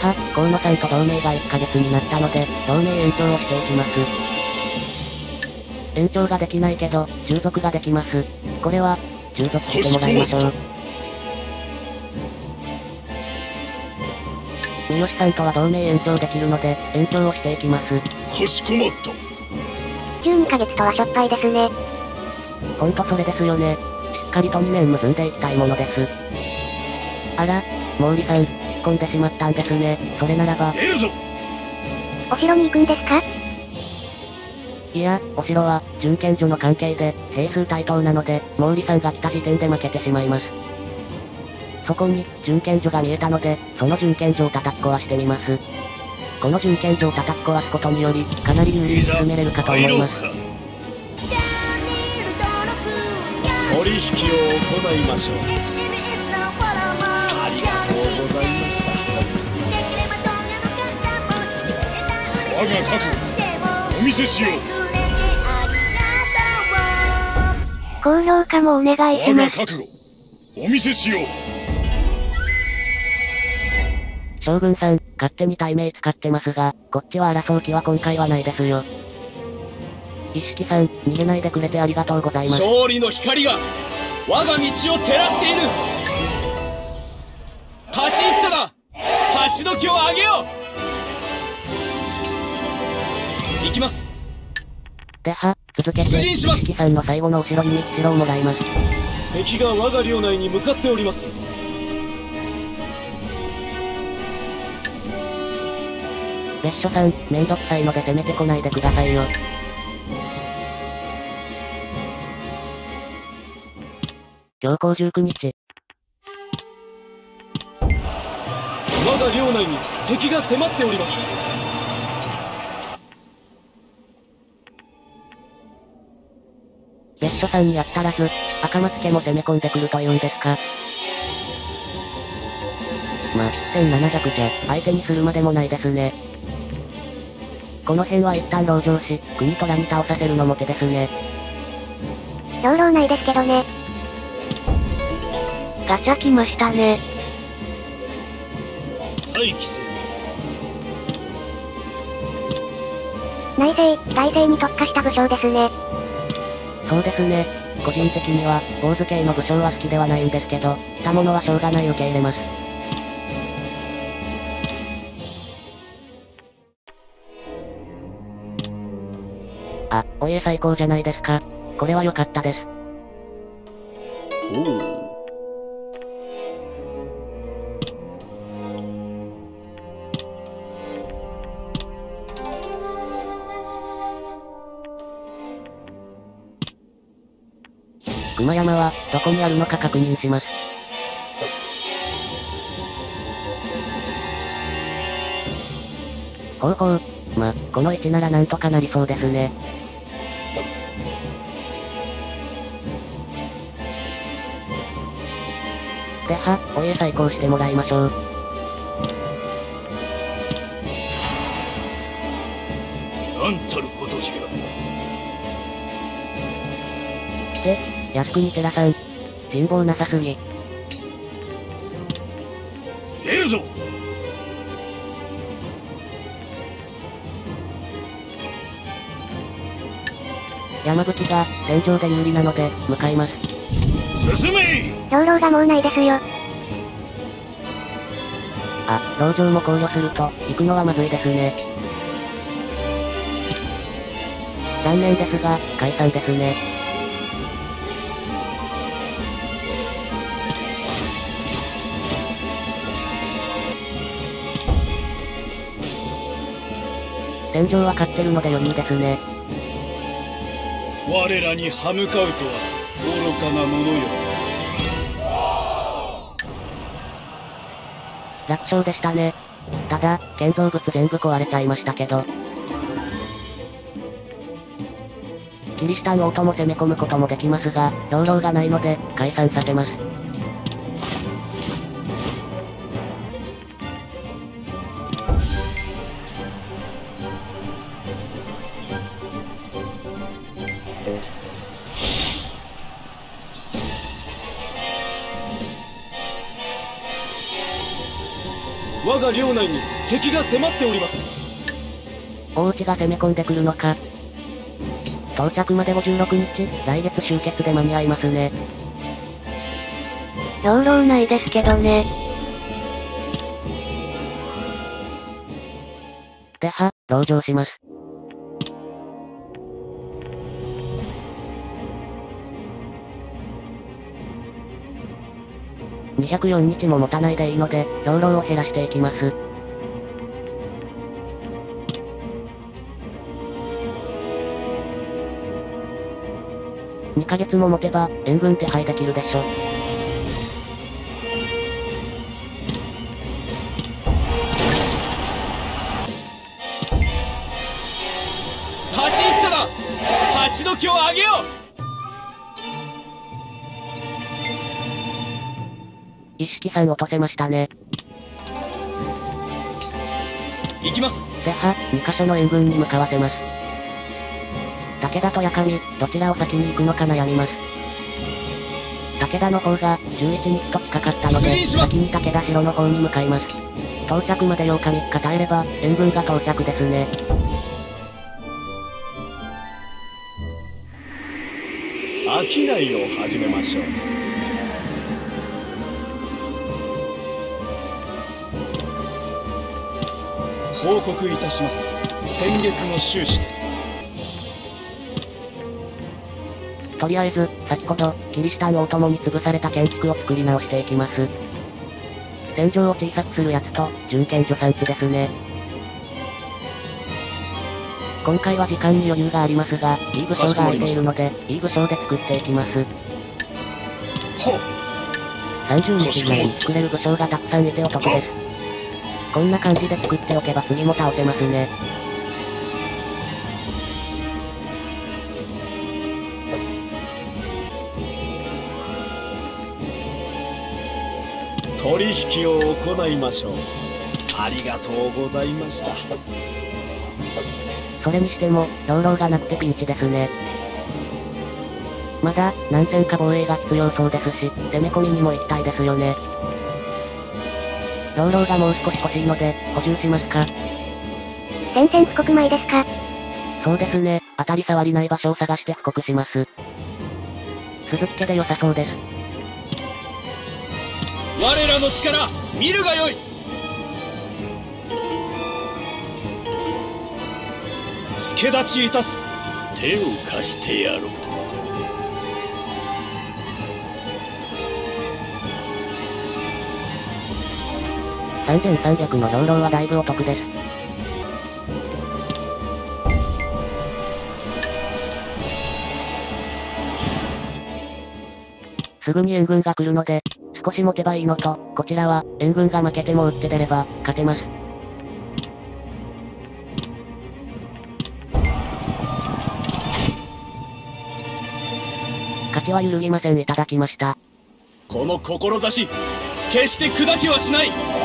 は、河野さんと同盟が1ヶ月になったので、同盟延長をしていきます。延長ができないけど、従属ができます。これは、従属してもらいましょう。三好さんとは同盟延長できるので、延長をしていきます。かしこまった。12ヶ月とはしょっぱいですね。ほんとそれですよね。しっかりと2年結んでいきたいものです。あら、毛利さん、込んでしまったんですね。それならば。お城に行くんですか？いや、お城は、準検所の関係で、兵数対等なので、毛利さんが来た時点で負けてしまいます。そこに、準検所が見えたので、その準検所を叩き壊してみます。この準検所を叩き壊すことにより、かなり有利に進めれるかと思います。取引を行いましょう覚悟お見せしよう。高評価もお願いします。覚悟お見せしよう将軍さん、勝手に対名使ってますが、こっちは争う気は今回はないですよ。一色さん、逃げないでくれてありがとうございます。勝利の光が、我が道を照らしている。勝ち戦だ勝ち時を上げよう行きますでは、続けて、一色さんの最後の後ろに日城をもらいます。敵が我が領内に向かっております。別所さん、めんどくさいので攻めてこないでくださいよ。強行19日。我が領内に敵が迫っております。さんにやったらず、赤松家も攻め込んでくるというんですか。ま、1700じゃ、相手にするまでもないですね。この辺は一旦籠城し、国虎に倒させるのも手ですね。兵糧ないですけどね。ガチャ来ましたね。内政、外政に特化した武将ですね。そうですね。個人的には、坊主系の武将は好きではないんですけど、来たものはしょうがない受け入れます。あ、お家最高じゃないですか。これは良かったです。馬山は、どこにあるのか確認します。ほうほう。ま、この位置ならなんとかなりそうですね。では、お家再興してもらいましょう。なんたることじゃ。で、靖国寺さん。人望なさすぎ。出るぞ山吹が戦場で有利なので、向かいます。進め兵糧がもうないですよ。あ、籠城も考慮すると、行くのはまずいですね。残念ですが、解散ですね。戦場は勝ってるので余裕ですね。我らに歯向かうとは、愚かなものよ。楽勝でしたね。ただ、建造物全部壊れちゃいましたけど。キリシタン王とも攻め込むこともできますが、兵糧がないので、解散させます。が領内に敵が迫っております大内が攻め込んでくるのか。到着まで56日、来月終結で間に合いますね。養老内ですけどね。では、籠城します。204日も持たないでいいので、養老を減らしていきます。2ヶ月も持てば、援軍手配できるでしょ。立ち戦だ立ち時を上げよう一式さん落とせましたね。う行きますでは、2カ所の援軍に向かわせます。武田と八上、どちらを先に行くのか悩みます。武田の方が、11日と近かったので、先に武田城の方に向かいます。到着まで8日3日耐えれば、援軍が到着ですね。商いを始めましょう報告いたします先月の収支ですとりあえず、先ほど、キリシタン王ともに潰された建築を作り直していきます。戦場を小さくするやつと、準検助産地ですね。今回は時間に余裕がありますが、いい武将が空いているので、いい武将で作っていきます。ほう30日以内に作れる武将がたくさんいてお得です。こんな感じで作っておけば次も倒せますね。取引を行いましょうありがとうございましたそれにしても、養老がなくてピンチですね。まだ、何戦か防衛が必要そうですし、攻め込みにも行きたいですよね。養老がもう少し欲しいので、補充しますか？宣戦布告前ですか？そうですね、当たり障りない場所を探して布告します。鈴木家で良さそうです。我らの力見るがよい助立ちいたす手を貸してやろう3300の養老はだいぶお得です。すぐに援軍が来るので、少し持てばいいのと、こちらは、援軍が負けても打って出れば、勝てます。勝ちは揺るぎませんいただきました。この志決して砕きはしない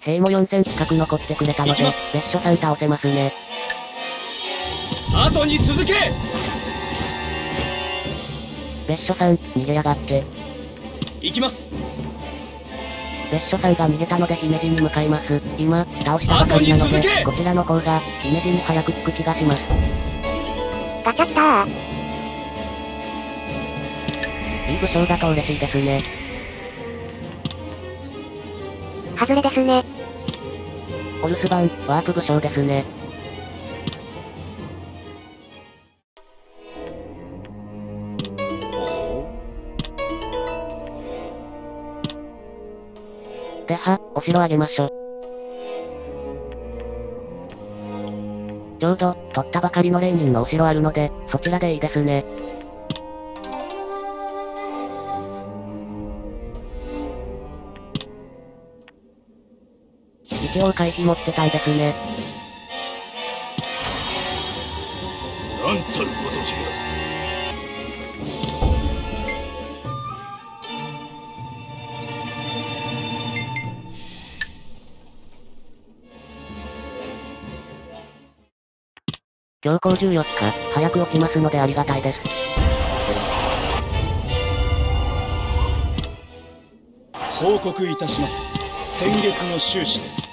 兵も4000近く残ってくれたので別所さん倒せますね。後に続け別所さん、逃げやがって。行きます別所さんが逃げたので姫路に向かいます。今、倒したばかりなので、後に続けこちらの方が、姫路に早く着く気がします。ガチャ来たー。いい武将だと嬉しいですね。外れですね。お留守番、ワープ武将ですね。では、お城あげましょう。ちょうど、取ったばかりのレーニンのお城あるので、そちらでいいですね。一応回避持ってたいですね。なんたることじゃ強行14日、早く落ちますのでありがたいです。報告いたします先月の収支です